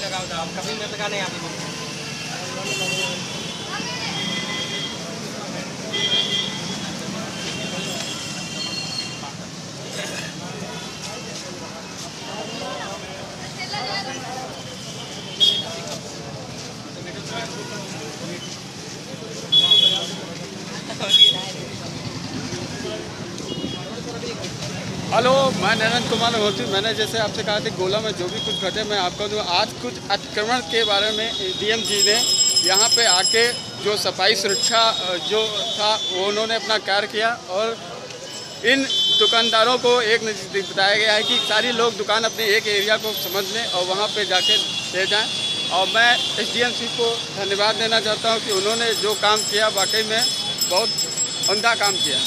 लगाओ जाओ। कभी मैं लगाने यहाँ हेलो, मैं नरेंद्र कुमार होती मैंने जैसे आपसे कहा था, गोला में जो भी कुछ घटे, मैं आपको दूँ। आज कुछ अतिक्रमण के बारे में डीएम जी ने यहाँ पे आके जो सफ़ाई सुरक्षा जो था, वो उन्होंने अपना कार्य किया और इन दुकानदारों को एक बताया गया है कि सारी लोग दुकान अपने एक एरिया को समझ लें और वहाँ पे जाके ले जाएँ। और मैं एस डी को धन्यवाद देना चाहता हूँ कि उन्होंने जो काम किया, वाकई में बहुत उमदा काम किया।